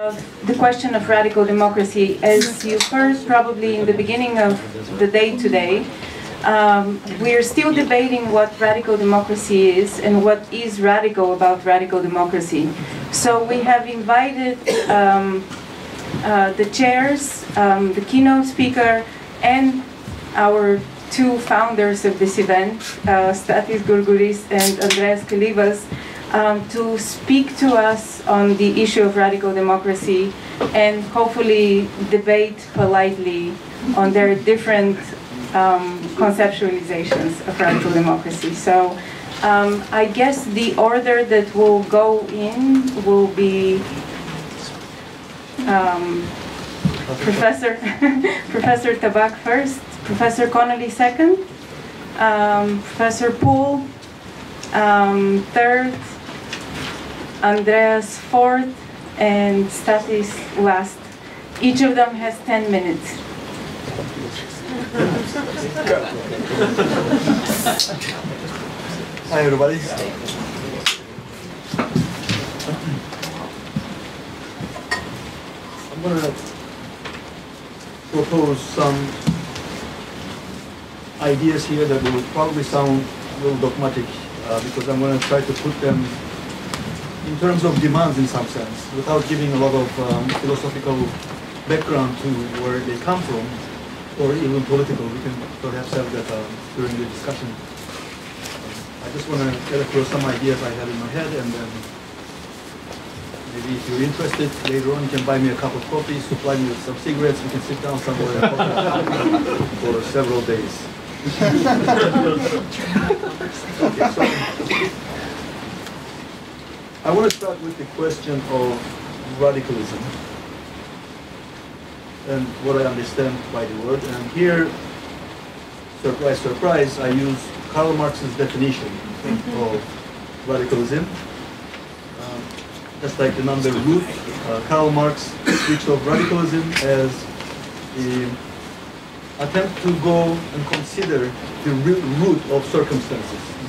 The question of radical democracy, as you heard probably in the beginning of the day today, um, we are still debating what radical democracy is and what is radical about radical democracy. So we have invited um, uh, the chairs, um, the keynote speaker, and our two founders of this event, uh, Stathis Gourgouris and Andreas Kalyvas, um, to speak to us on the issue of radical democracy and hopefully debate politely on their different um, conceptualizations of radical democracy. So um, I guess the order that will go in will be um, Professor Professor Tabak first, Professor Connolly second, um, Professor Poole um, third, Andreas fourth, and Stathis last. Each of them has 10 minutes. Hi, everybody. I'm going to propose some ideas here that will probably sound a little dogmatic uh, because I'm going to try to put them in terms of demands in some sense without giving a lot of um, philosophical background to where they come from or even political. We can perhaps have that um, during the discussion. I just want to get across some ideas I had in my head and then maybe if you're interested later on you can buy me a cup of coffee, supply me with some cigarettes, we can sit down somewhere and talk for several days. okay, so I want to start with the question of radicalism and what I understand by the word. And here, surprise, surprise, I use Karl Marx's definition of radicalism. Um, just like the number root, uh, Karl Marx speaks of radicalism as the attempt to go and consider the root of circumstances.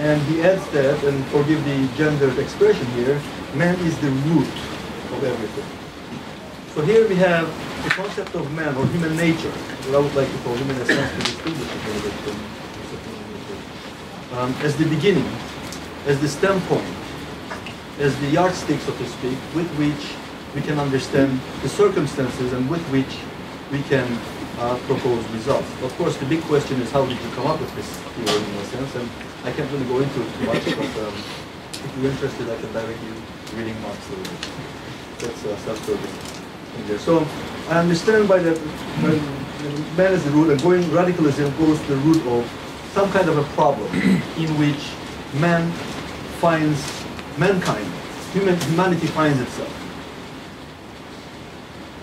And he adds that, and forgive the gendered expression here, man is the root of everything. So here we have the concept of man or human nature, what I would like to call human essence to distinguish it from um, as the beginning, as the standpoint, as the yardstick, so to speak, with which we can understand the circumstances and with which we can uh, propose results. Of course, the big question is how did you come up with this theory in a sense, and I can't really go into it too much, but um, if you're interested, I can direct you reading Marx a little bit. That's uh, self-service in there. So I understand by the man is the root, and going radicalism goes to the root of some kind of a problem in which man finds mankind, human humanity finds itself.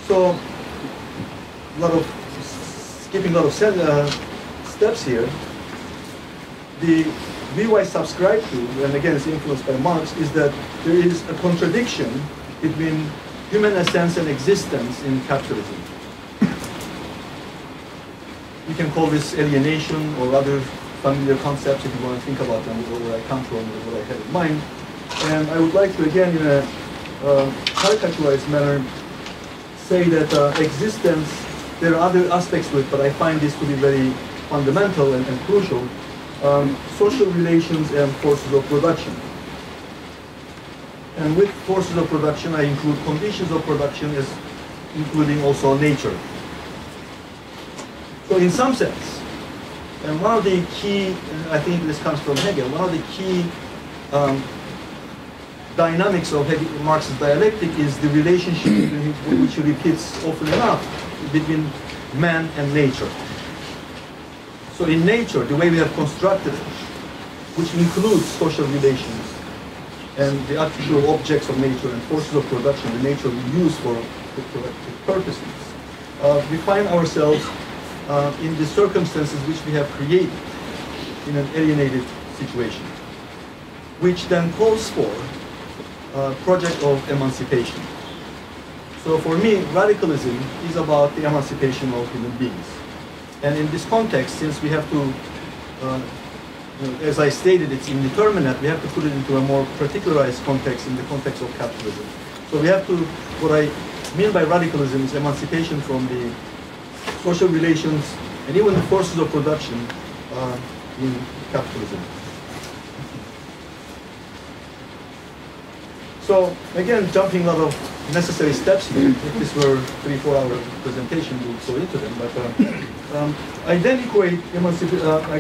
So a lot of skipping a lot of uh, steps here. The view I subscribe to, and again it's influenced by Marx, is that there is a contradiction between human essence and existence in capitalism. You can call this alienation or other familiar concepts if you want to think about them, where I come from or what I had in mind. And I would like to, again, in a uh, caricaturized manner, say that uh, existence, there are other aspects to it, but I find this to be very fundamental and, and crucial. Um, social relations and forces of production. And with forces of production, I include conditions of production as including also nature. So in some sense, and one of the key, I think this comes from Hegel, one of the key um, dynamics of Hegel, Marx's dialectic is the relationship which he repeats often enough between man and nature. So in nature, the way we have constructed it, which includes social relations, and the actual objects of nature and forces of production, the nature we use for productive purposes, uh, we find ourselves uh, in the circumstances which we have created in an alienated situation, which then calls for a project of emancipation. So for me, radicalism is about the emancipation of human beings. And in this context, since we have to uh, as I stated, it's indeterminate. We have to put it into a more particularized context, in the context of capitalism. So we have to, what I mean by radicalism is emancipation from the social relations and even the forces of production uh, in capitalism. So again, jumping out of necessary steps here. If this were three, four hour presentation, we would go into them. But uh, um, I then equate emancipation, uh, I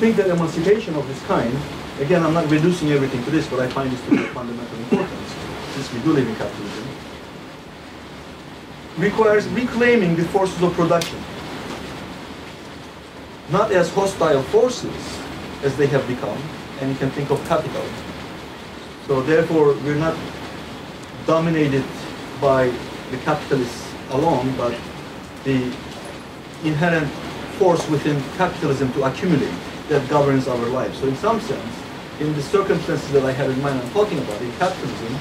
think that emancipation of this kind, again, I'm not reducing everything to this, but I find this to be of fundamental importance, since we do live in capitalism, requires reclaiming the forces of production. Not as hostile forces as they have become, and you can think of capital so therefore, we're not dominated by the capitalists alone, but the inherent force within capitalism to accumulate that governs our lives. So in some sense, in the circumstances that I have in mind I'm talking about, in capitalism,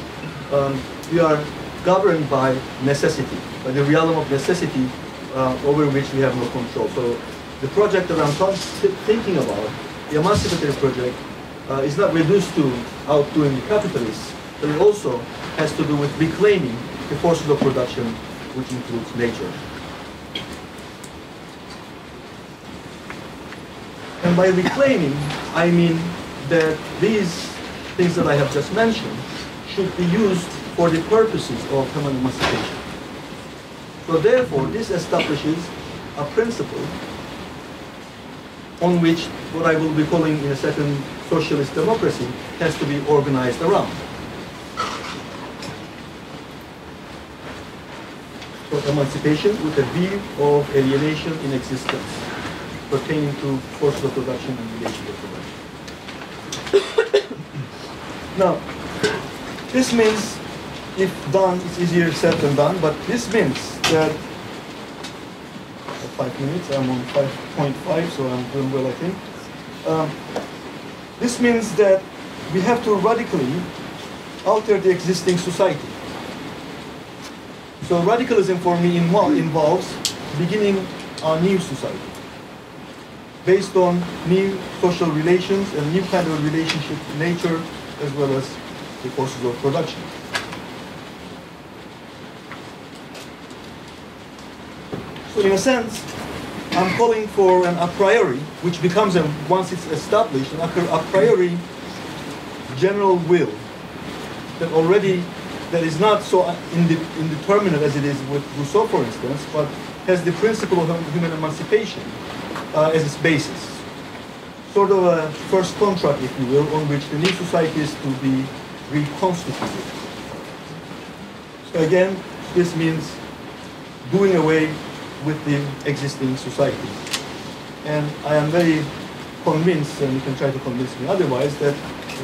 um, we are governed by necessity, by the realm of necessity uh, over which we have no control. So the project that I'm thinking about, the emancipatory project, uh, is not reduced to outdoing the capitalists, but also has to do with reclaiming the forces of production, which includes nature. And by reclaiming, I mean that these things that I have just mentioned should be used for the purposes of human emancipation. So therefore, this establishes a principle on which what I will be calling in a second socialist democracy has to be organized around. Emancipation with a view of alienation in existence pertaining to forces of production and relations of production. now, this means, if done, it's easier said than done, but this means that five minutes, I'm on 5.5, so I'm doing well, I think. Um, this means that we have to radically alter the existing society. So radicalism for me involves beginning a new society based on new social relations and new kind of relationship to nature as well as the forces of production. So in a sense, I'm calling for an a priori, which becomes, a, once it's established, an a priori general will that already, that is not so indeterminate as it is with Rousseau, for instance, but has the principle of human emancipation uh, as its basis. Sort of a first contract, if you will, on which the new society is to be reconstituted. So again, this means doing away with the existing society. And I am very convinced, and you can try to convince me otherwise, that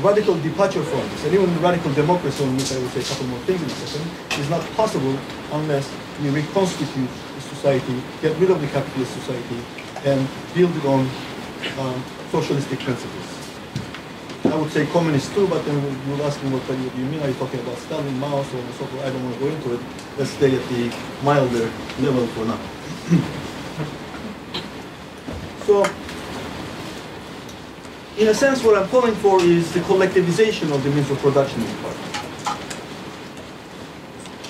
radical departure from this, and even radical democracy, on which I will say a couple more things in a second, is not possible unless we reconstitute the society, get rid of the capitalist society, and build it on um, socialistic principles. I would say communist too, but then you'll ask me what do you mean? Are you talking about Stalin, Mao, so on and so forth? I don't want to go into it. Let's stay at the milder level for now so, in a sense, what I'm calling for is the collectivization of the means of production in part.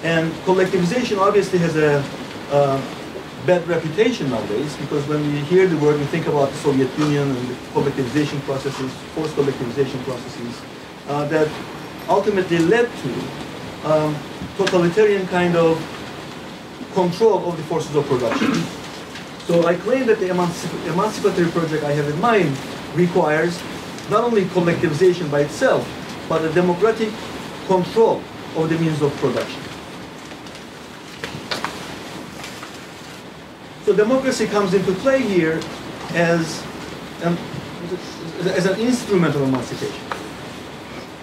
And collectivization obviously has a uh, bad reputation nowadays because when we hear the word, we think about the Soviet Union and the collectivization processes, forced collectivization processes uh, that ultimately led to um, totalitarian kind of control of the forces of production. So I claim that the emancip emancipatory project I have in mind requires not only collectivization by itself, but a democratic control of the means of production. So democracy comes into play here as an, as an instrument of emancipation,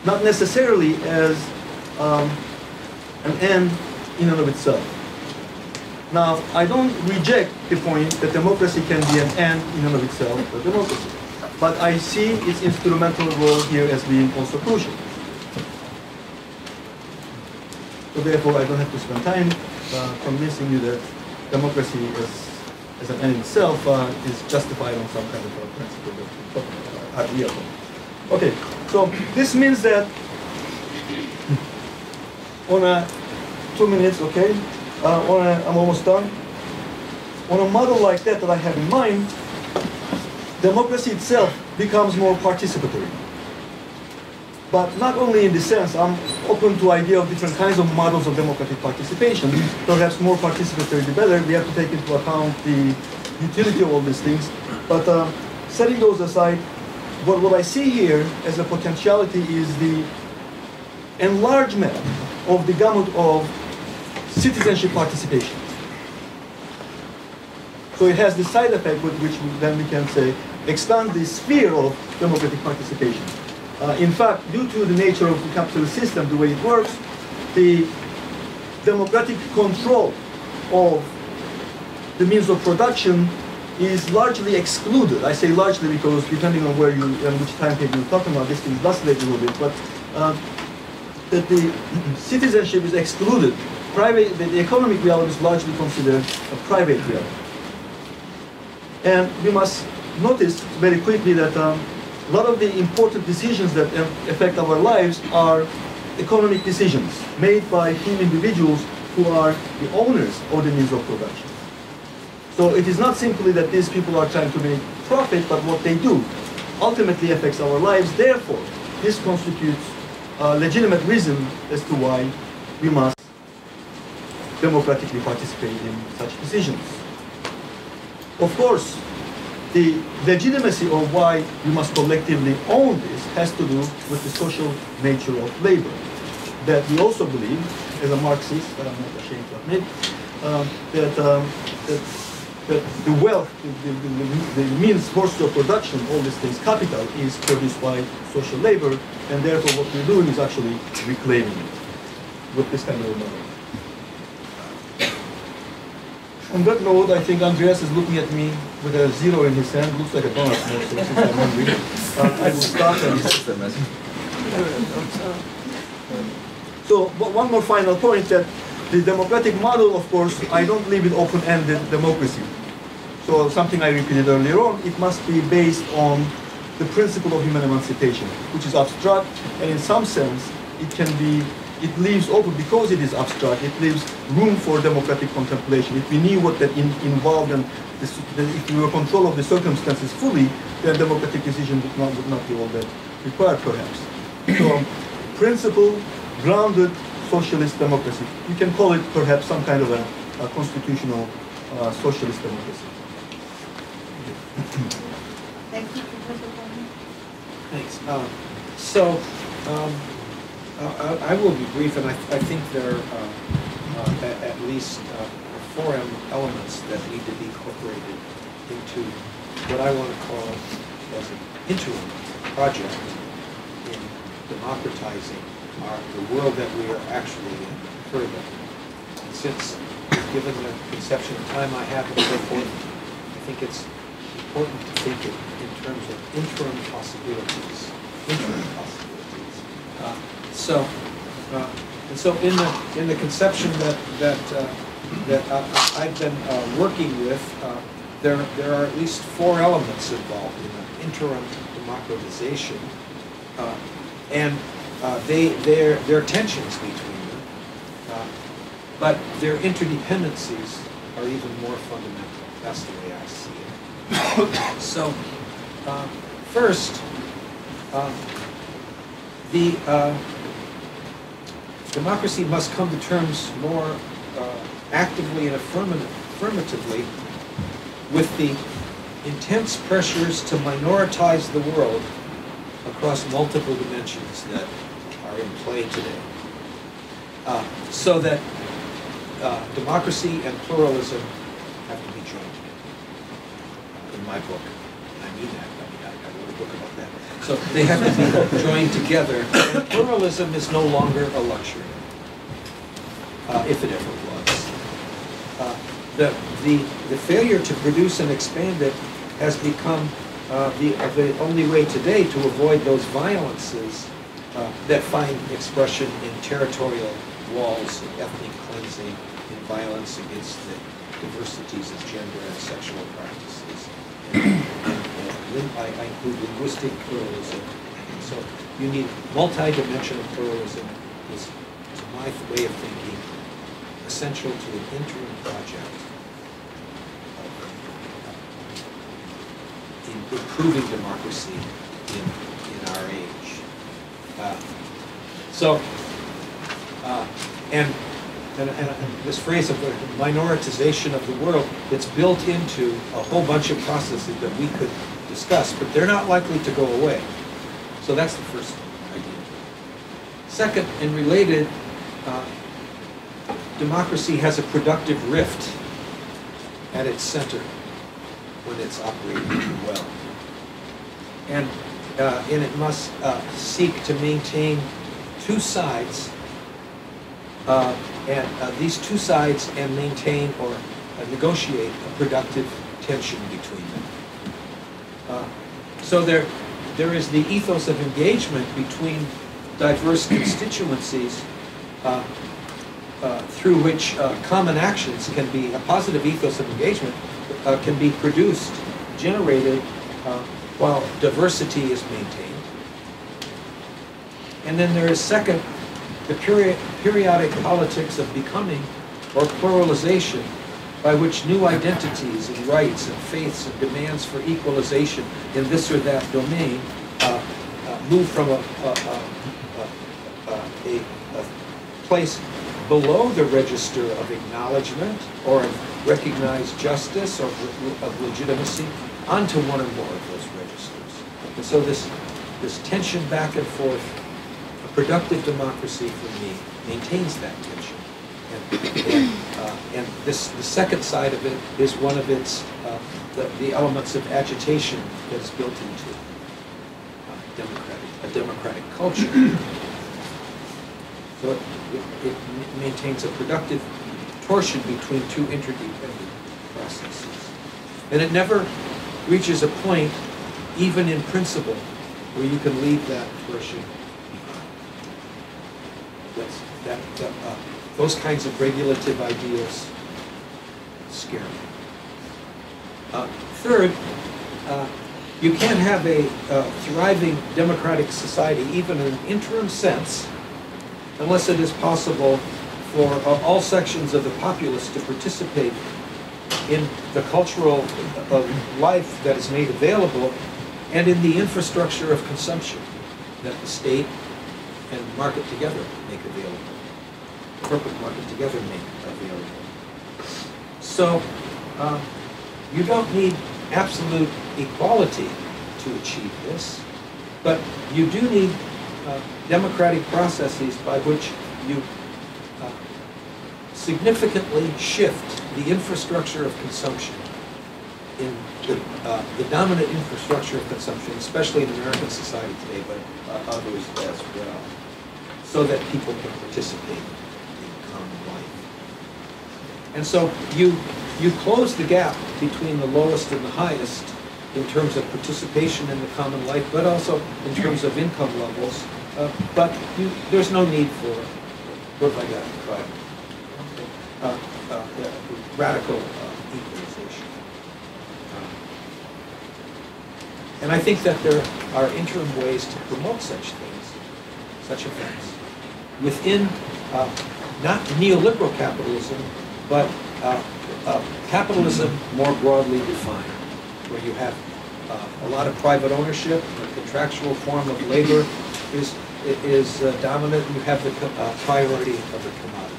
not necessarily as um, an end in and of itself. Now, I don't reject the point that democracy can be an end in and of itself for democracy. But I see its instrumental role here as being also crucial. So therefore, I don't have to spend time uh, convincing you that democracy as, as an end in itself uh, is justified on some kind of a principle that we're Okay, so this means that on a, two minutes, okay? Uh, on a, I'm almost done. On a model like that that I have in mind, democracy itself becomes more participatory. But not only in the sense, I'm open to idea of different kinds of models of democratic participation. Perhaps more participatory the better. We have to take into account the utility of all these things. But um, setting those aside, what, what I see here as a potentiality is the enlargement of the gamut of citizenship participation. So it has the side effect with which then we can say expand the sphere of democratic participation. Uh, in fact, due to the nature of the capitalist system, the way it works, the democratic control of the means of production is largely excluded. I say largely because depending on where you and which time period you're talking about, this can vacillate a little bit. But uh, that the citizenship is excluded. Private, the, the economic reality is largely considered a private reality. And we must notice very quickly that um, a lot of the important decisions that affect our lives are economic decisions made by few individuals who are the owners of the means of production. So it is not simply that these people are trying to make profit, but what they do ultimately affects our lives. Therefore, this constitutes a legitimate reason as to why we must democratically participate in such decisions. Of course, the legitimacy of why we must collectively own this has to do with the social nature of labor. That we also believe, as a Marxist, I'm not ashamed to admit, um, that, um, that, that the wealth, the, the, the, the means, force of production, all these things, capital, is produced by social labor, and therefore what we're doing is actually reclaiming it with this kind of model. On that note, I think Andreas is looking at me with a zero in his hand. Looks like a donut more, so since I'm hungry. Uh, I will start and So, but one more final point that the democratic model, of course, I don't leave it open-ended democracy. So something I repeated earlier on, it must be based on the principle of human emancipation, which is abstract, and in some sense, it can be it leaves open, because it is abstract, it leaves room for democratic contemplation. If we knew what that in, involved and this, if we were control of the circumstances fully, then democratic decision would not, would not be all that required, perhaps. So, um, principle, grounded socialist democracy. You can call it perhaps some kind of a, a constitutional uh, socialist democracy. Thank you, Professor Thanks. Um, so, um, uh, I, I will be brief, and I, I think there are uh, uh, at, at least uh, four elements that need to be incorporated into what I want to call as an interim project in democratizing our, the world that we are actually in further. And since, given the conception of time I have and so forth, I think it's important to think it in terms of interim possibilities. Interim possibilities. So, uh, and so in the in the conception that that uh, that I, have been uh, working with, uh, there there are at least four elements involved in the interim democratization, uh, and uh, they there there are tensions between them, but their interdependencies are even more fundamental. That's the way I see it. so, first, the democracy must come to terms more uh, actively and affirmatively with the intense pressures to minoritize the world across multiple dimensions that are in play today. Uh, so that uh, democracy and pluralism have to be joined together. in my book. I mean that. I mean, I, I wrote a book about that. So they have to be joined together. And pluralism is no longer a luxury, uh, if it ever was. Uh, the, the, the failure to produce and expand it has become uh, the, the only way today to avoid those violences uh, that find expression in territorial walls, in ethnic cleansing, in violence against the diversities of gender and sexual practices. And, and, I, I include linguistic pluralism. So you need multi-dimensional pluralism is my way of thinking, essential to an interim project in improving democracy in, in our age. Uh, So, uh, and, and, and and this phrase of the minoritization of the world, it's built into a whole bunch of processes that we could discuss, but they're not likely to go away. So that's the first idea. Second, and related, uh, democracy has a productive rift at its center when it's operating well. And, uh, and it must uh, seek to maintain two sides, uh, and uh, these two sides and maintain or uh, negotiate a productive tension between So there, there is the ethos of engagement between diverse constituencies uh, uh, through which uh, common actions can be, a positive ethos of engagement uh, can be produced, generated, uh, while diversity is maintained. And then there is second, the peri- periodic politics of becoming or pluralization by which new identities and rights and faiths and demands for equalization in this or that domain uh, uh, move from a, a, a, a, place below the register of acknowledgement or of recognized justice or of legitimacy onto one or more of those registers. And so this, this tension back and forth, a productive democracy for me maintains that tension. And, and, and this, the second side of it is one of its, uh, the, the elements of agitation that is built into uh, democratic, a democratic culture. So it, it, it maintains a productive torsion between two interdependent processes. And it never reaches a point, even in principle, where you can leave that torsion. That's, that, that, uh, those kinds of regulative ideals scare me. Uh, third, uh, you can't have a uh, thriving democratic society, even in an interim sense, unless it is possible for all sections of the populace to participate in the cultural life that is made available and in the infrastructure of consumption that the state and market together corporate market together make available. So uh, you don't need absolute equality to achieve this, but you do need uh, democratic processes by which you uh, significantly shift the infrastructure of consumption in the, uh, the dominant infrastructure of consumption, especially in American society today, but uh, others as well, so that people can participate. And so you, you close the gap between the lowest and the highest in terms of participation in the common life, but also in terms of income levels. Uh, but you, there's no need for, what have I got? Five. Uh, uh, radical uh, equalization. And I think that there are interim ways to promote such things, such events, within uh, not neoliberal capitalism, but uh, uh, capitalism more broadly defined, where you have uh, a lot of private ownership, a contractual form of labor is is uh, dominant. You have the uh, priority of the commodity.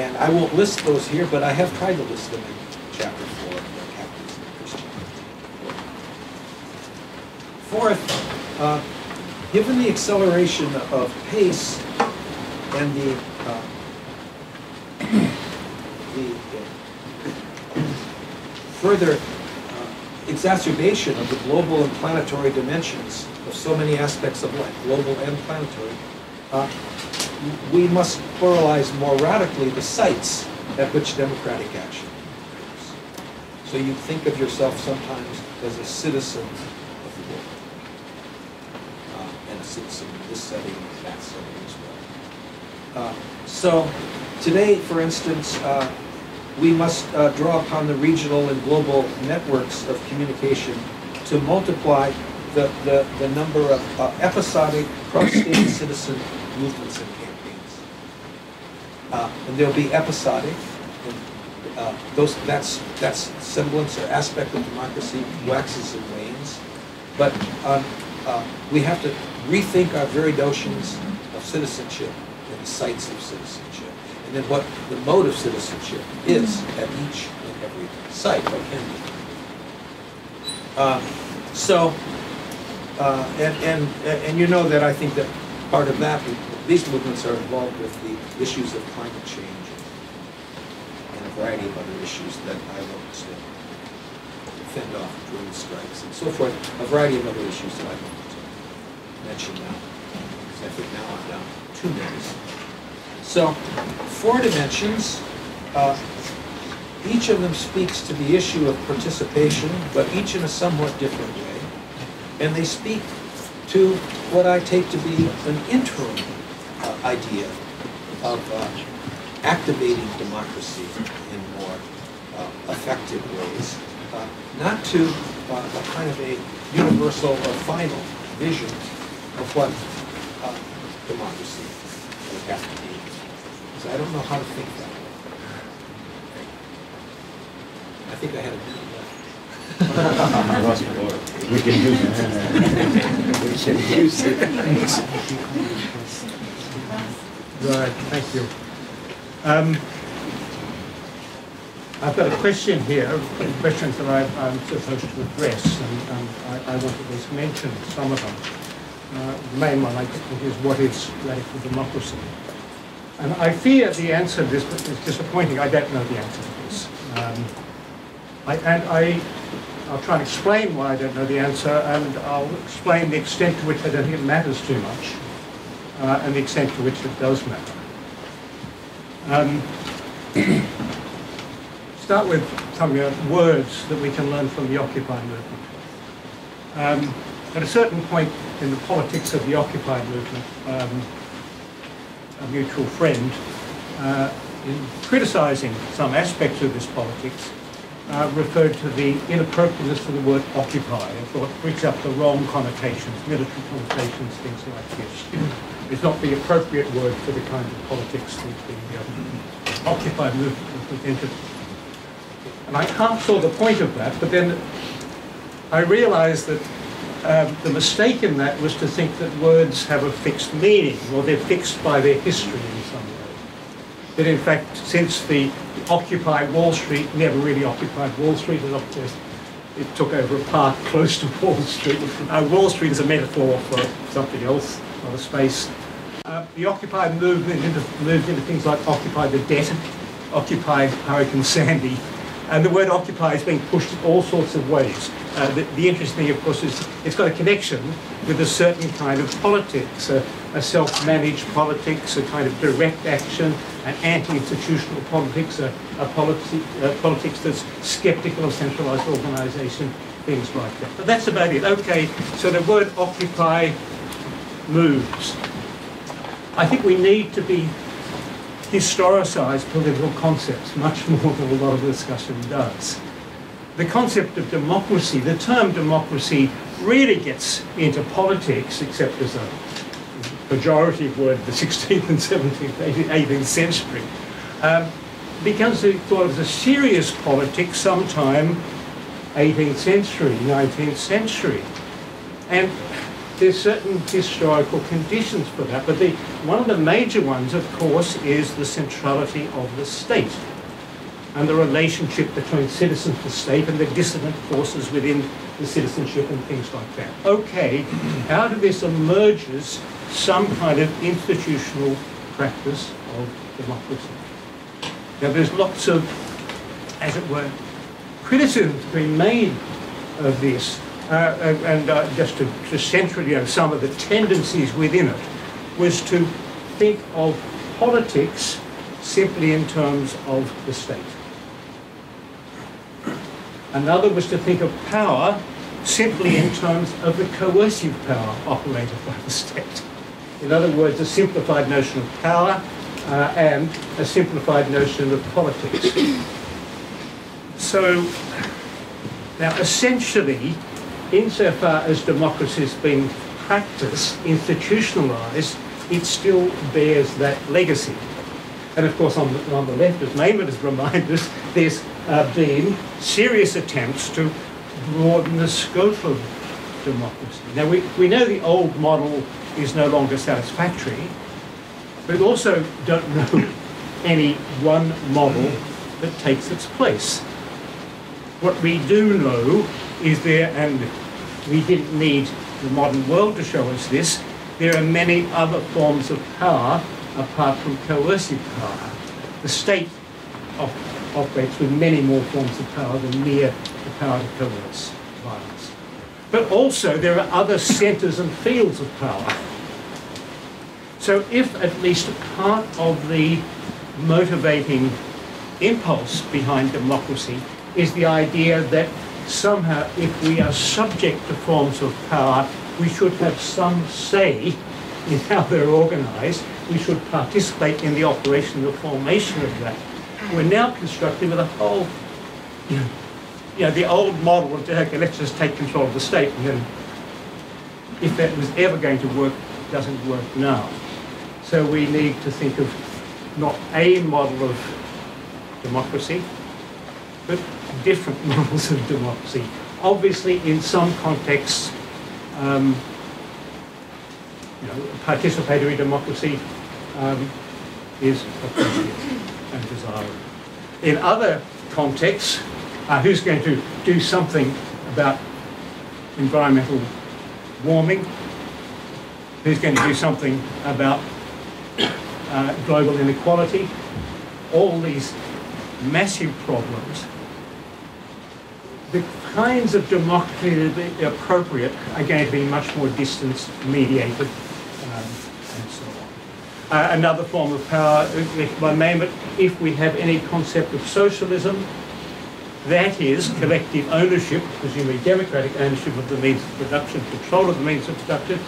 And I won't list those here, but I have tried to list them in chapter four of Capitalism and Christianity. Fourth, given the acceleration of pace and the the further uh, exacerbation of the global and planetary dimensions of so many aspects of life, global and planetary, uh, we must pluralize more radically the sites at which democratic action occurs. So you think of yourself sometimes as a citizen of the world, uh, and a citizen in this setting. Uh, so today, for instance, uh, we must uh, draw upon the regional and global networks of communication to multiply the, the, the number of uh, episodic pro-state citizen movements and campaigns. Uh, and they'll be episodic, and uh, those, that's, that's semblance or aspect of democracy waxes and wanes. But um, uh, we have to rethink our very notions of citizenship the sites of citizenship, and then what the mode of citizenship is at each and every site. Uh, So, uh, and, and, and you know that I think that part of that, these movements are involved with the issues of climate change and a variety of other issues that I won't fend off drone strikes and so forth, a variety of other issues that I won't mention now. Because I think now I'm down to two minutes. So, four dimensions, uh, each of them speaks to the issue of participation, but each in a somewhat different way. And they speak to what I take to be an interim uh, idea of uh, activating democracy in more uh, effective ways, uh, not to uh, a kind of a universal or final vision of what democracy would have to be. So I don't know how to think that way. I think I had a minute left. We can use it. We should use it. Right, thank you. Um, I've got a question here, questions that I, I'm supposed to address, and um, I, I want to just mention some of them. Uh, the main one, I think, is what is radical democracy? And I fear the answer to this is disappointing. I don't know the answer to this. Um, I, and I, I'll try and explain why I don't know the answer, and I'll explain the extent to which I don't think it matters too much uh, and the extent to which it does matter. Um, start with some words that we can learn from the Occupy movement. Um, at a certain point in the politics of the Occupy movement, um, a mutual friend, uh, in criticising some aspects of this politics, uh, referred to the inappropriateness of the word occupy thought it brings up the wrong connotations, military connotations, things like this. It's not the appropriate word for the kind of politics that the um, Occupy movement was. And I half saw the point of that, but then I realized that um, the mistake in that was to think that words have a fixed meaning, or they're fixed by their history in some way. That in fact, since the Occupy Wall Street never really occupied Wall Street, it, occupied- it took over a park close to Wall Street. Uh, Wall Street is a metaphor for something else, not a space. Uh, the Occupy movement into, moved into things like Occupy the Debt, Occupy Hurricane Sandy, and the word occupy is being pushed in all sorts of ways. Uh, the, the interesting thing, of course, is it's got a connection with a certain kind of politics, a, a self-managed politics, a kind of direct action, an anti-institutional politics, a, a politi- uh, politics that's skeptical of centralised organisation, things like that. But that's about it. Okay, so the word occupy moves. I think we need to be historicise political concepts much more than a lot of the discussion does. The concept of democracy, the term democracy really gets into politics, except as a pejorative word the 16th and 17th, 18th century, um, becomes be thought of as a serious politics sometime 18th century, 19th century. And there's certain historical conditions for that, but the, one of the major ones, of course, is the centrality of the state and the relationship between citizen to state and the dissident forces within the citizenship and things like that. Okay, out of this emerges some kind of institutional practice of democracy. Now, there's lots of, as it were, criticisms being made of this, uh, and and, uh, just to, to center you know, some of the tendencies within it, was to think of politics simply in terms of the state. Another was to think of power simply in terms of the coercive power operated by the state. In other words, a simplified notion of power uh, and a simplified notion of politics. So, now essentially, insofar as democracy has been practiced, institutionalized, it still bears that legacy. And of course, on the, on the left, as Maynard has reminded us, there's uh, been serious attempts to broaden the scope of democracy. Now, we, we know the old model is no longer satisfactory, but we also don't know any one model that takes its place. What we do know is there, and we didn't need the modern world to show us this, there are many other forms of power apart from coercive power. The state op- operates with many more forms of power than mere the power to coerce violence. But also there are other centres and fields of power. So if at least part of the motivating impulse behind democracy is the idea that somehow if we are subject to forms of power, we should have some say in how they're organised. We should participate in the operation, the formation of that. We're now constructing with a whole, you know, you know, the old model of, okay, let's just take control of the state, and then if that was ever going to work, it doesn't work now. So we need to think of not a model of democracy, but different models of democracy. Obviously, in some contexts, um, you know, participatory democracy um, is appropriate and desirable. In other contexts, uh, who's going to do something about environmental warming? Who's going to do something about uh, global inequality? All these massive problems. The kinds of democracy that are appropriate are going to be much more distance mediated um, and so on. Uh, another form of power, if name it, if we have any concept of socialism, that is collective ownership, presumably democratic ownership of the means of production, control of the means of production.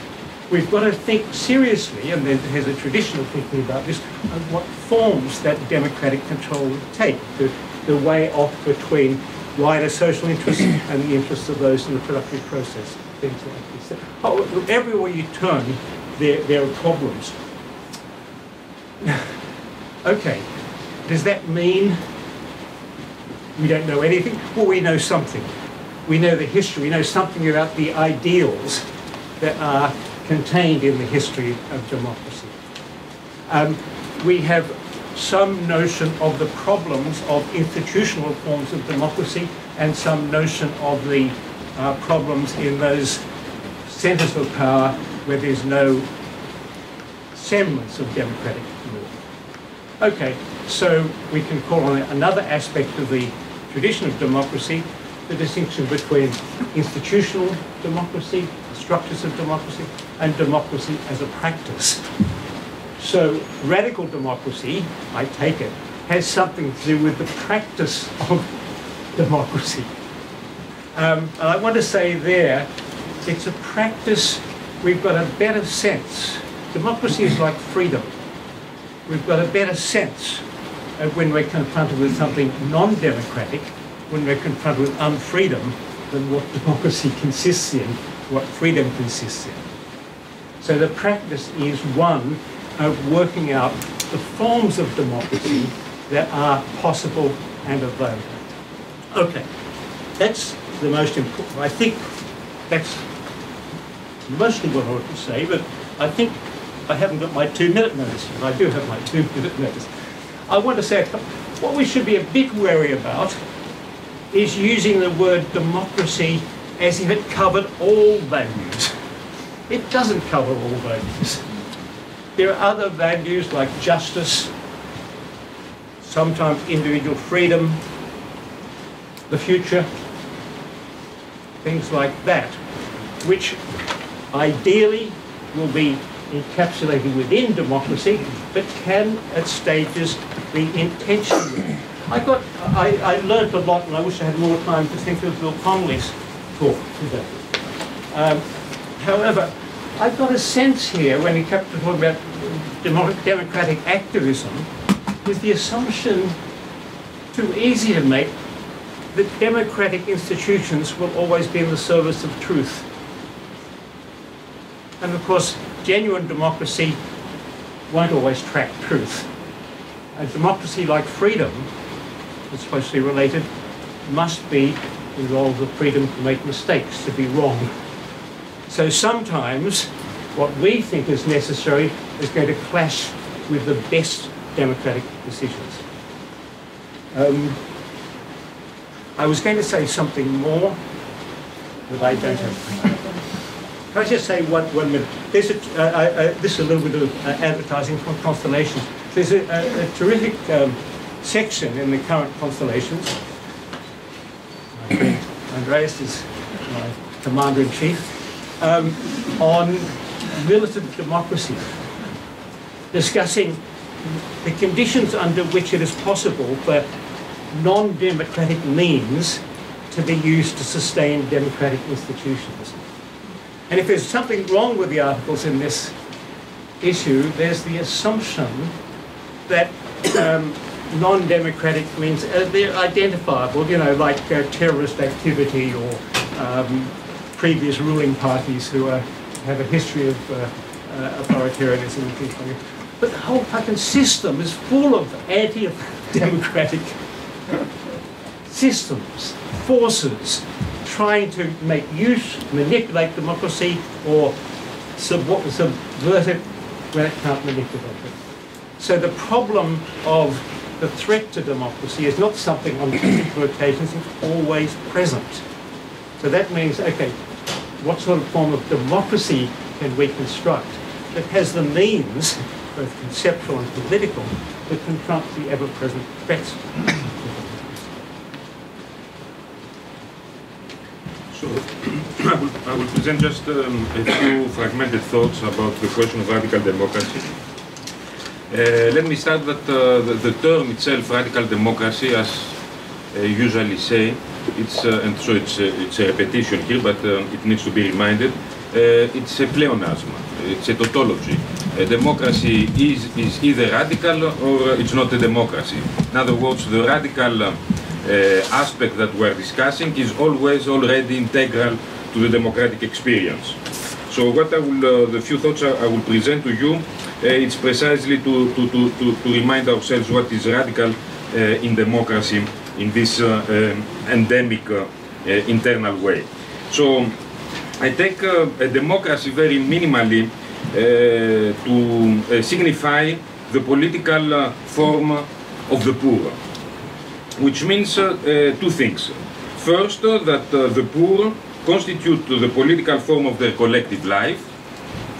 We've got to think seriously, and then there's a tradition of thinking about this, of what forms that democratic control would take, the, the way off between wider social interests and the interests of those in the productive process, things like this. Oh, everywhere you turn, there, there are problems. okay, does that mean we don't know anything? Well, we know something. We know the history, we know something about the ideals that are contained in the history of democracy. Um, we have some notion of the problems of institutional forms of democracy and some notion of the uh, problems in those centres of power where there's no semblance of democratic. Okay, so we can call on another aspect of the tradition of democracy, the distinction between institutional democracy, the structures of democracy, and democracy as a practice. So radical democracy, I take it, has something to do with the practice of democracy. Um, and I want to say there, it's a practice, we've got a better sense. Democracy is like freedom. We've got a better sense of when we're confronted with something non-democratic, when we're confronted with unfreedom, than what democracy consists in, what freedom consists in. So the practice is one of working out the forms of democracy that are possible and available. Okay, that's the most important. I think that's mostly what I want to say, but I think I haven't got my two-minute notice. But I do have my two-minute notice. I want to say what we should be a bit wary about is using the word democracy as if it covered all values. It doesn't cover all values. There are other values like justice, sometimes individual freedom, the future, things like that, which ideally will be encapsulated within democracy, but can at stages be intentional. I got, I, I learned a lot, and I wish I had more time to think of Bill Connolly's talk today. Um, however, I've got a sense here when he kept talking about democratic activism, with the assumption, too easy to make, that democratic institutions will always be in the service of truth. And of course, genuine democracy won't always track truth. A democracy like freedom, to be related, must be involved with freedom to make mistakes, to be wrong. So sometimes what we think is necessary is going to clash with the best democratic decisions. Um, I was going to say something more, but I don't have. Can I just say one, one minute? There's a, uh, uh, uh, this is a little bit of uh, advertising for Constellations. There's a, a, a terrific um, section in the current Constellations. Andreas is my commander-in-chief, um, on militant democracy, discussing the conditions under which it is possible for non-democratic means to be used to sustain democratic institutions. And if there's something wrong with the articles in this issue, there's the assumption that um, non-democratic means uh, they're identifiable, you know, like uh, terrorist activity or um, previous ruling parties who are, have a history of uh, uh authoritarianism and things like that. But the whole fucking system is full of anti-democratic systems, forces, trying to make use, manipulate democracy, or sub- subvert it when it can't manipulate it. So the problem of the threat to democracy is not something on particular occasions, it's always present. So that means, okay, what sort of form of democracy can we construct that has the means, both conceptual and political, to confront the ever-present threats So I will, I will present just um, a few fragmented thoughts about the question of radical democracy. Uh, let me start that uh, the, the, term itself, radical democracy, as uh, usually say, it's uh, and so it's uh, it's a repetition here, but um, it needs to be reminded. Uh, it's a pleonasm. It's a tautology. A democracy is is either radical or it's not a democracy. In other words, the radical uh, Uh, aspect that we're discussing is always already integral to the democratic experience. So what I will, uh, the few thoughts I will present to you, uh, it's precisely to, to, to, to, remind ourselves what is radical uh, in democracy in this uh, um, endemic internal way. So I take a democracy very minimally to signify the political form of the poor which means uh, uh, two things. First, uh, that uh, the poor constitute the political form of their collective life.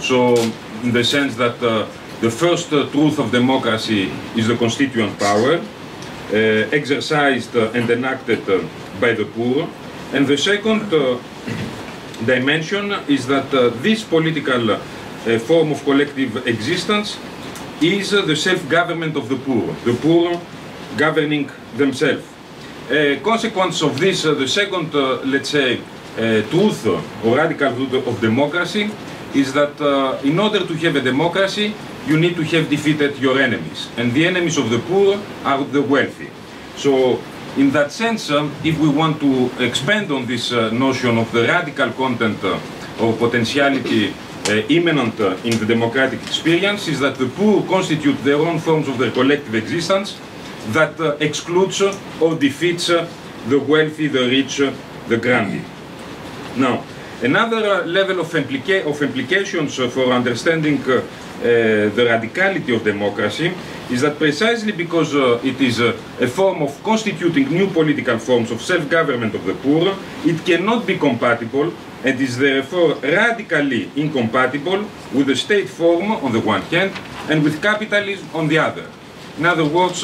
So, in the sense that uh, the first uh, truth of democracy is the constituent power, exercised and enacted by the poor. And the second dimension is that this political form of collective existence is the self-government of the poor. The poor governing themselves. A consequence of this, uh, the second, uh, let's say, uh, truth or radical truth of democracy is that in order to have a democracy, you need to have defeated your enemies. And the enemies of the poor are the wealthy. So in that sense, uh, if we want to expand on this uh, notion of the radical content uh, or potentiality immanent in the democratic experience, is that the poor constitute their own forms of their collective existence, that uh, excludes or defeats the wealthy, the rich, the grandi. Now, another level of, implica of implications for understanding uh, the radicality of democracy is that precisely because uh, it is uh, a form of constituting new political forms of self-government of the poor, it cannot be compatible and is therefore radically incompatible with the state form on the one hand and with capitalism on the other. In other words,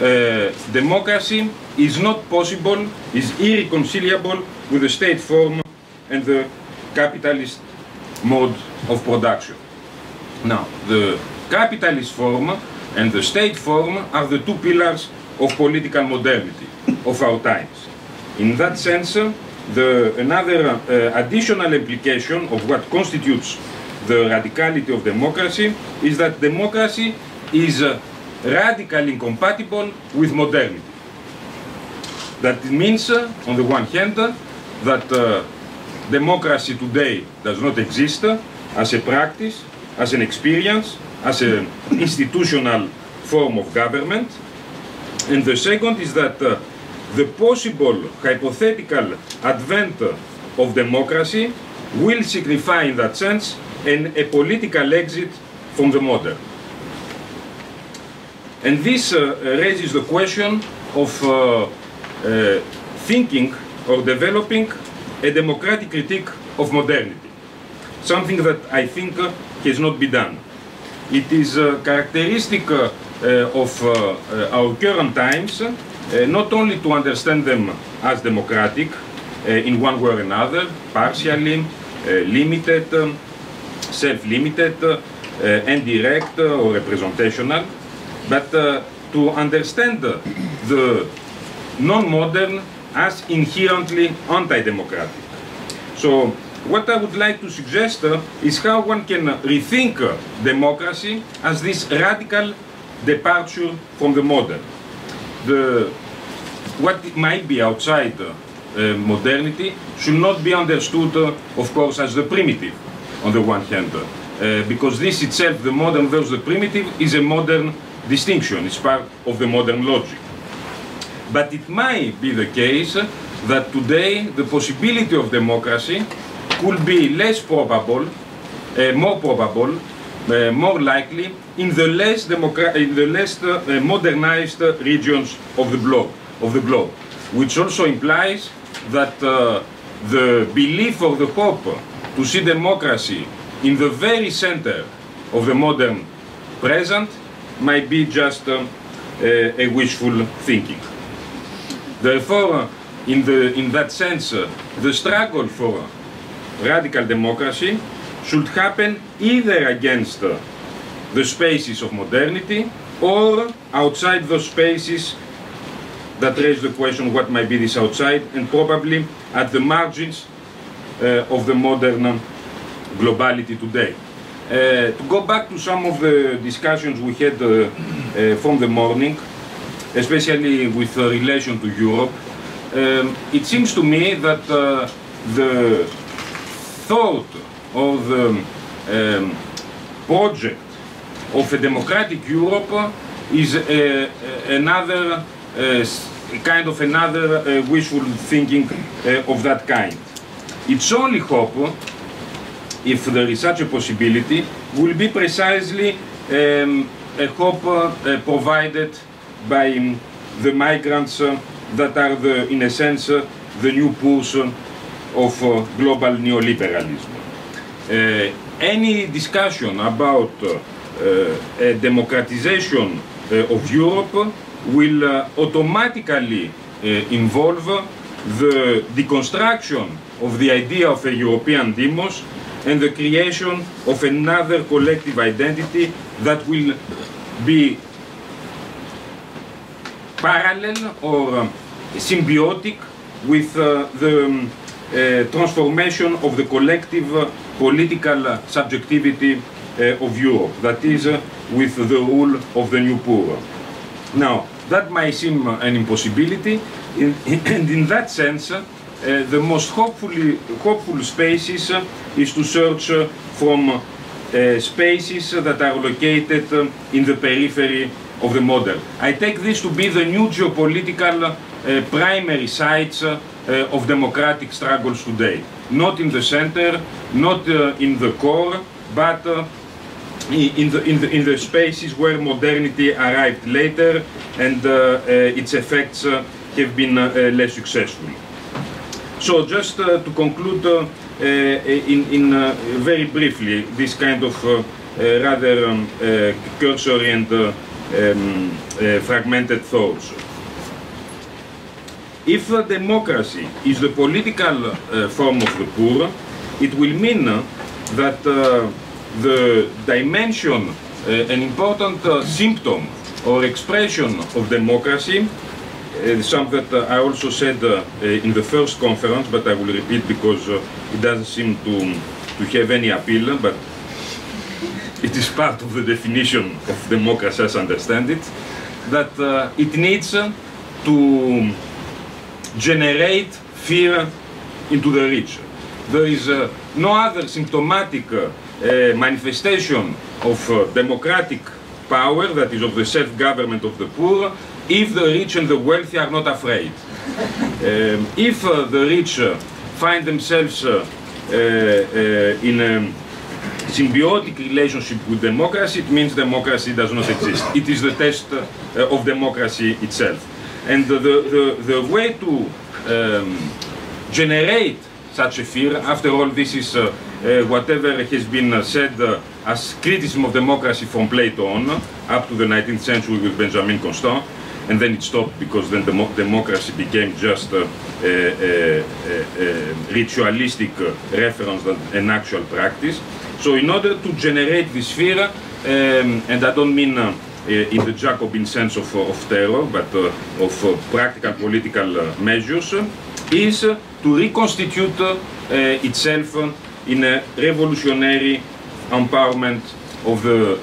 uh, democracy is not possible, is irreconcilable with the state form and the capitalist mode of production. Now, the capitalist form and the state form are the two pillars of political modernity of our times. In that sense, the, another uh, additional implication of what constitutes the radicality of democracy is that democracy is uh, radically incompatible with modernity. That means, uh, on the one hand, uh, that uh, democracy today does not exist as a practice, as an experience, as an institutional form of government. And the second is that uh, the possible hypothetical advent of democracy will signify in that sense an, a political exit from the model. And this uh, raises the question of uh, uh, thinking or developing a democratic critique of modernity, something that I think uh, has not been done. It is uh, characteristic uh, of our current times not only to understand them as democratic in one way or another, partially, limited, um, self-limited, indirect or representational, but uh, to understand the non-modern as inherently anti-democratic. So what I would like to suggest uh, is how one can rethink uh, democracy as this radical departure from the modern. The, what might be outside uh, uh, modernity should not be understood, uh, of course, as the primitive, on the one hand, uh, because this itself, the modern versus the primitive, is a modern distinction. It's part of the modern logic. But it might be the case that today the possibility of democracy could be less probable, uh, more probable, uh, more likely in the less in the less uh, modernized regions of the globe, of the globe, which also implies that uh, the belief or the hope to see democracy in the very center of the modern present might be just um, a, a wishful thinking. Therefore, in, the, in that sense, uh, the struggle for radical democracy should happen either against uh, the spaces of modernity or outside those spaces that raise the question what might be this outside and probably at the margins uh, of the modern um, globality today. Uh, to go back to some of the discussions we had uh, uh, from the morning, especially with relation to Europe, um, it seems to me that the thought or the um, project of a democratic Europe is another kind of another uh, wishful thinking of that kind. Its only hope, if there is such a possibility, will be precisely um, a hope uh, uh, provided by um, the migrants uh, that are, the, in a sense, uh, the new push uh, of uh, global neoliberalism. Any discussion about democratization of Europe will automatically involve the deconstruction of the idea of a European demos and the creation of another collective identity that will be parallel or um, symbiotic with uh, the um, uh, transformation of the collective uh, political uh, subjectivity uh, of Europe, that is, uh, with the rule of the new poor. Now, that might seem an impossibility, and in that sense, the most hopeful spaces is to search uh, from spaces that are located in the periphery of the model. I take this to be the new geopolitical primary sites uh, of democratic struggles today. Not in the center, not uh, in the core, but uh, in the, in, the, in the spaces where modernity arrived later and its effects have been less successful. So just uh, to conclude uh, uh, in, in uh, very briefly this kind of uh, uh, rather um, cursory and um, fragmented thoughts. If democracy is the political form of the poor, it will mean that the dimension, an important symptom or expression of democracy, uh, something that uh, I also said uh, uh, in the first conference, but I will repeat because it doesn't seem to, to have any appeal, but it is part of the definition of democracy as I understand it, that uh, it needs uh, to generate fear into the rich. There is uh, no other symptomatic manifestation of democratic power, that is of the self-government of the poor, if the rich and the wealthy are not afraid. Um, if uh, the rich uh, find themselves uh, uh, uh, in a symbiotic relationship with democracy, it means democracy does not exist. It is the test uh, of democracy itself. And the, the, the way to um, generate such a fear, after all, this is whatever has been said as criticism of democracy from Plato on, up to the 19th century with Benjamin Constant, and then it stopped because then demo democracy became just a, a, a, ritualistic uh, reference than an actual practice. So in order to generate this fear, um, and I don't mean uh, in the Jacobin sense of, of terror, but uh, of uh, practical political uh, measures, is uh, to reconstitute itself in a revolutionary empowerment of the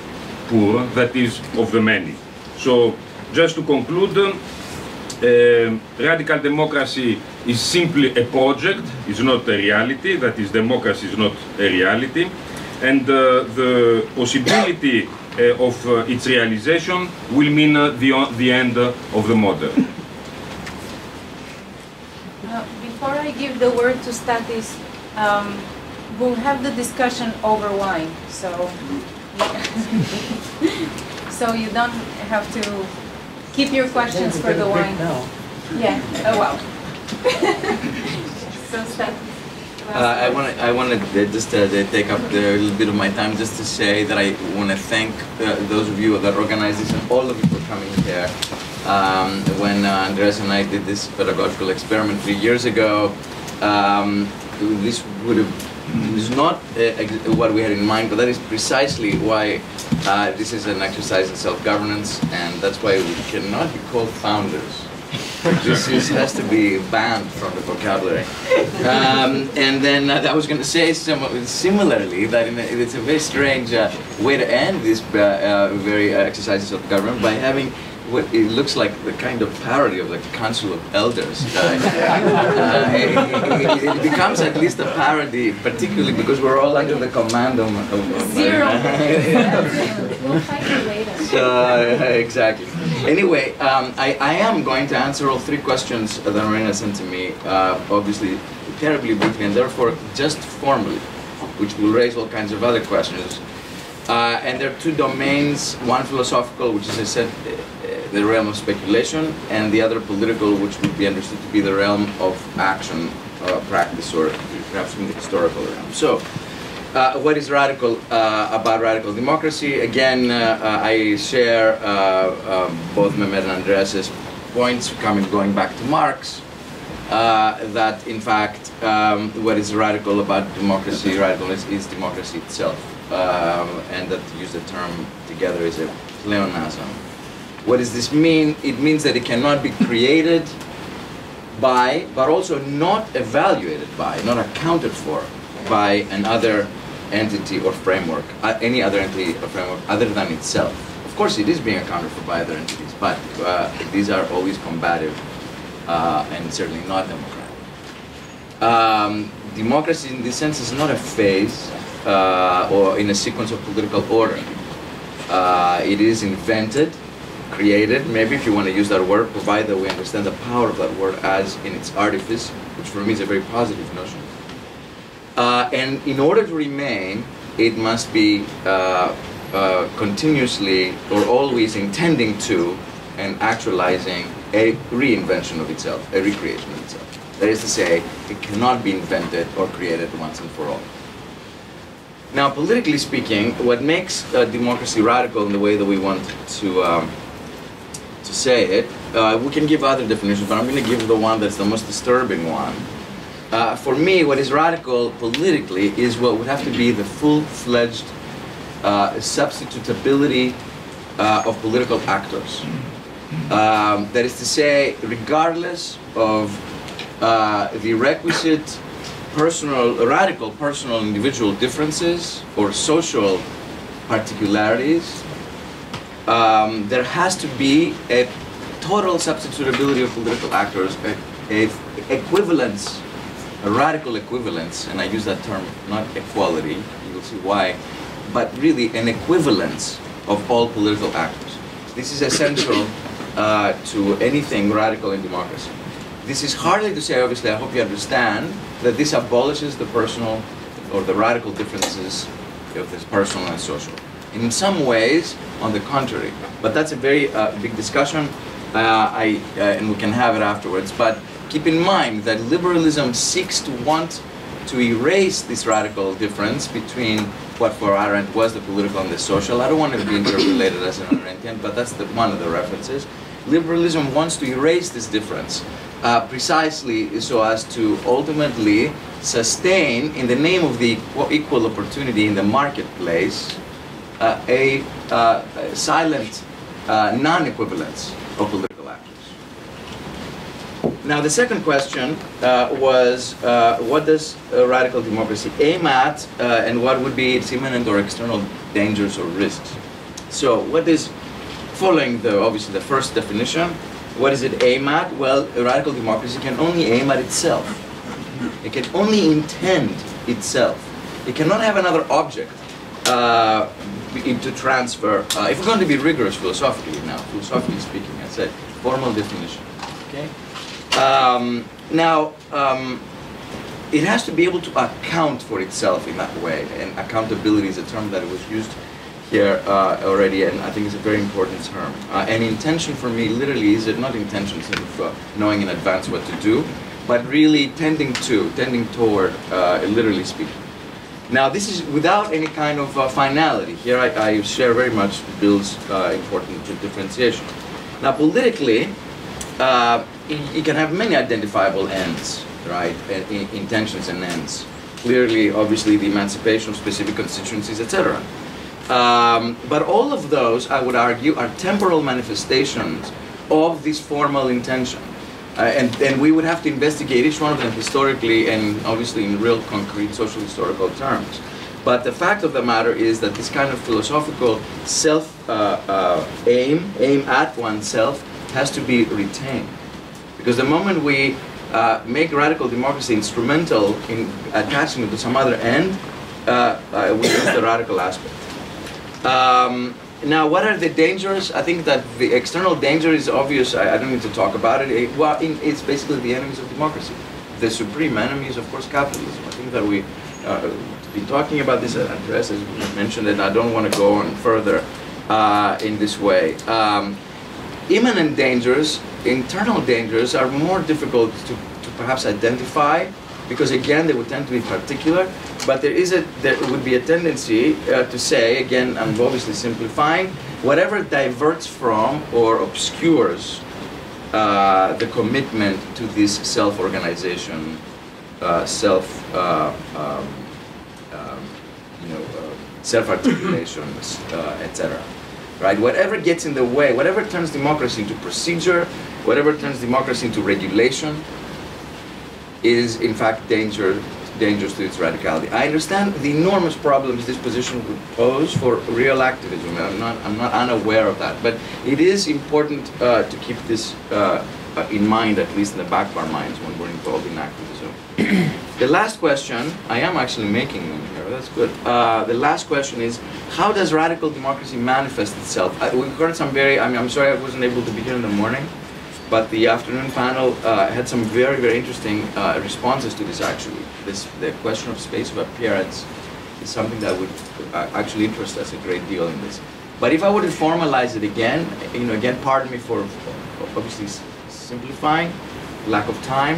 poor, that is, of the many. So, just to conclude, uh, radical democracy is simply a project, it's not a reality, that is, democracy is not a reality, and uh, the possibility uh, of uh, its realization will mean uh, the, o- the end uh, of the model. Uh, Before I give the word to Stathis, um, we'll have the discussion over wine, so. So you don't have to keep your questions for the wine. Yeah, oh well. So Stathis. Uh, I want to I want to just uh, take up the, a little bit of my time just to say that I want to thank uh, those of you that organized this and all of you for coming here. Um, when uh, Andreas and I did this pedagogical experiment three years ago, um, this would have this is not uh, what we had in mind, but that is precisely why uh, this is an exercise in self-governance, and that's why we cannot be called founders. This is, has to be banned from the vocabulary. Um, and then uh, I was going to say sim- similarly that a, it's a very strange uh, way to end this uh, uh, very exercises of government by having what it looks like the kind of parody of the Council of Elders. Uh, uh, it, it- it becomes at least a parody, particularly because we're all under the command of. of, of Zero. We'll find it later. so, uh, exactly. Anyway, um, I, I am going to answer all three questions that Marina sent to me, uh, obviously terribly briefly, and therefore just formally, which will raise all kinds of other questions. Uh, and there are two domains, one philosophical, which is, as I said, the realm of speculation, and the other political, which would be understood to be the realm of action, uh, practice, or perhaps in the historical realm. So, uh, what is radical uh, about radical democracy? Again, uh, uh, I share uh, both Mehmet and Andreas' points, coming going back to Marx. That in fact, um, what is radical about democracy, radical is, is democracy itself, um, and that to use the term together is a pleonasm. What does this mean? It means that it cannot be created by, but also not evaluated by, not accounted for by another entity or framework, uh, any other entity or framework other than itself. Of course, it is being accounted for by other entities, but uh, these are always combative uh, and certainly not democratic. Um, democracy, in this sense, is not a phase uh, or in a sequence of political order. Uh, it is invented, created, maybe if you want to use that word, provided we understand the power of that word as in its artifice, which for me is a very positive notion. Uh, and in order to remain, it must be uh, uh, continuously or always intending to and actualizing a reinvention of itself, a recreation of itself. That is to say, it cannot be invented or created once and for all. Now, politically speaking, what makes uh, democracy radical in the way that we want to um, to say it, uh, we can give other definitions, but I'm going to give the one that's the most disturbing one. Uh, for me, what is radical politically is what would have to be the full-fledged uh, substitutability uh, of political actors. Um, that is to say, regardless of uh, the requisite personal, radical personal individual differences or social particularities, um, there has to be a total substitutability of political actors, a, a equivalence, a radical equivalence, and I use that term, not equality. You we'll see why, but really an equivalence of all political actors. This is essential uh, to anything radical in democracy. This is hardly to say, obviously, I hope you understand that this abolishes the personal or the radical differences of this personal and social. In some ways, on the contrary, but that's a very uh, big discussion, uh, I, uh, and we can have it afterwards. But keep in mind that liberalism seeks to want to erase this radical difference between what for Arendt was the political and the social. I don't want to be interrelated as an Arendtian, but that's the, one of the references. Liberalism wants to erase this difference uh, precisely so as to ultimately sustain, in the name of the equal opportunity in the marketplace, uh, a, uh, silent uh, non-equivalence of political actors. Now, the second question uh, was, uh, what does radical democracy aim at, and what would be its imminent or external dangers or risks? So, what is, following the, obviously the first definition, what does it aim at? Well, radical democracy can only aim at itself. It can only intend itself. It cannot have another object uh, to transfer. Uh, if we're going to be rigorous philosophically now, philosophically speaking, I said formal definition. Okay. Um, now, um, it has to be able to account for itself in that way, and accountability is a term that was used here uh, already, and I think it's a very important term. Uh, and intention for me literally is it not intention sort of uh, knowing in advance what to do, but really tending to, tending toward, uh, literally speaking. Now this is without any kind of uh, finality. Here I, I, share very much Bill's uh, important differentiation. Now politically, you can have many identifiable ends, right? intentions and ends. Clearly, obviously, the emancipation of specific constituencies, etc. Um, but all of those, I would argue, are temporal manifestations of this formal intention. Uh, and, and we would have to investigate each one of them historically and obviously in real concrete social historical terms. But the fact of the matter is that this kind of philosophical self uh, uh, aim, aim at oneself, has to be retained. Because the moment we uh, make radical democracy instrumental in attaching it to some other end, uh, uh, we lose the radical aspect. Um, now, what are the dangers? I think that the external danger is obvious. I, I don't need to talk about it. it well, in, it's basically the enemies of democracy. The supreme enemy is, of course, capitalism. I think that we uh, been talking about this at address, as mentioned, and I don't want to go on further uh, in this way. Um, imminent dangers, internal dangers, are more difficult to, to perhaps identify because again they would tend to be particular but there is a there would be a tendency uh, to say again I'm obviously simplifying whatever diverts from or obscures uh, the commitment to this self-organization uh, self uh, um, um, you know uh, self-articulations uh, etc right? Whatever gets in the way whatever turns democracy into procedure whatever turns democracy into regulation is in fact danger, dangerous to its radicality. I understand the enormous problems this position would pose for real activism. I'm not, I'm not unaware of that, but it is important uh, to keep this uh, in mind, at least in the back of our minds when we're involved in activism. the last question, I am actually making them here, that's good. Uh, the last question is, how does radical democracy manifest itself? we've heard some very, I mean, I'm sorry I wasn't able to be here in the morning, but the afternoon panel uh, had some very, very interesting uh, responses to this actually. This, the question of space of appearance is something that would uh, actually interest us a great deal in this. But if I were to formalize it again, you know, again, pardon me for obviously simplifying, lack of time.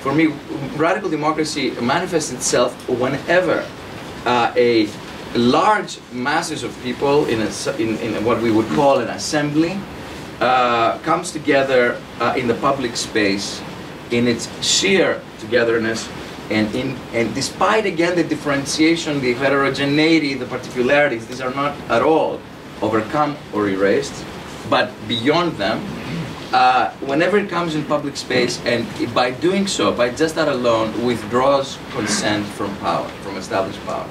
For me, radical democracy manifests itself whenever uh, a large masses of people in, a, in, in what we would call an assembly uh, comes together uh, in the public space in its sheer togetherness and in and despite again the differentiation, the heterogeneity, the particularities, these are not at all overcome or erased, but beyond them, uh, whenever it comes in public space and by doing so, by just that alone, withdraws consent from power, from established power.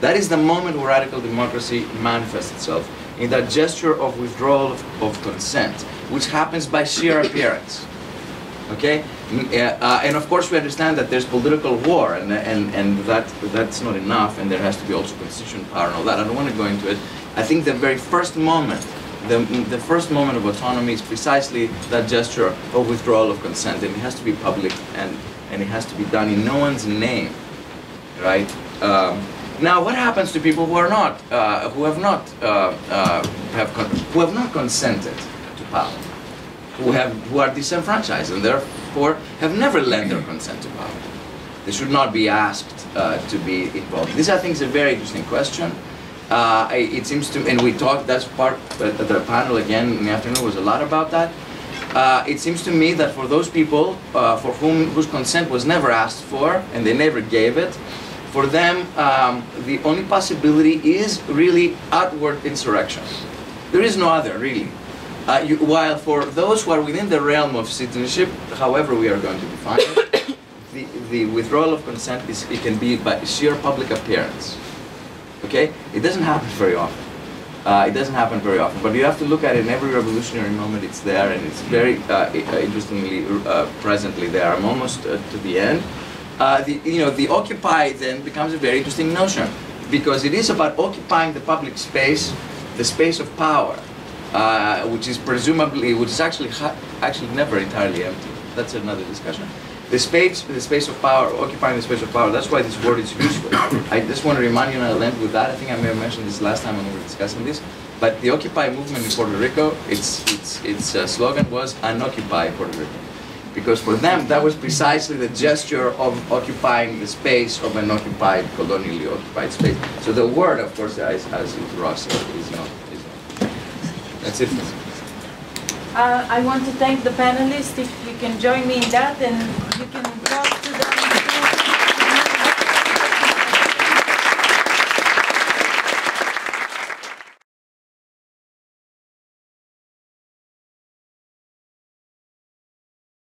That is the moment where radical democracy manifests itself in that gesture of withdrawal of, of consent, which happens by sheer appearance. Okay, uh, uh, and of course we understand that there's political war, and and and that that's not enough, and there has to be also constitutional power and all that. I don't want to go into it. I think the very first moment, the the first moment of autonomy is precisely that gesture of withdrawal of consent, and it has to be public, and and it has to be done in no one's name, right? Um, now, what happens to people who are not, uh, who have not, uh, uh, have who have not consented to power? who have who are disenfranchised and therefore have never lent their consent to power. They should not be asked uh, to be involved. This, I think, is a very interesting question. Uh, it seems to, me and we talked. That's part of the panel again in the afternoon was a lot about that. Uh, it seems to me that for those people uh, for whom whose consent was never asked for and they never gave it, for them um, the only possibility is really outward insurrection. There is no other really. Uh, you, while for those who are within the realm of citizenship, however we are going to define it, the, the withdrawal of consent is it can be by sheer public appearance. Okay, it doesn't happen very often. Uh, it doesn't happen very often, but you have to look at it in every revolutionary moment. It's there, and it's very uh, uh, interestingly uh, presently there. I'm almost uh, to the end. Uh, the, you know, the occupy then becomes a very interesting notion because it is about occupying the public space, the space of power, uh, which is presumably, which is actually actually never entirely empty. That's another discussion. The space, the space of power, occupying the space of power. That's why this word is useful. I just want to remind you, and I'll end with that. I think I may have mentioned this last time when we were discussing this. But the Occupy movement in Puerto Rico, its its its uh, slogan was "Unoccupy Puerto Rico," because for them that was precisely the gesture of occupying the space of an occupied, colonially occupied space. So the word, of course, as, as is not. Is not. That's it. Uh, I want to thank the panelists, if you can join me in that, and you can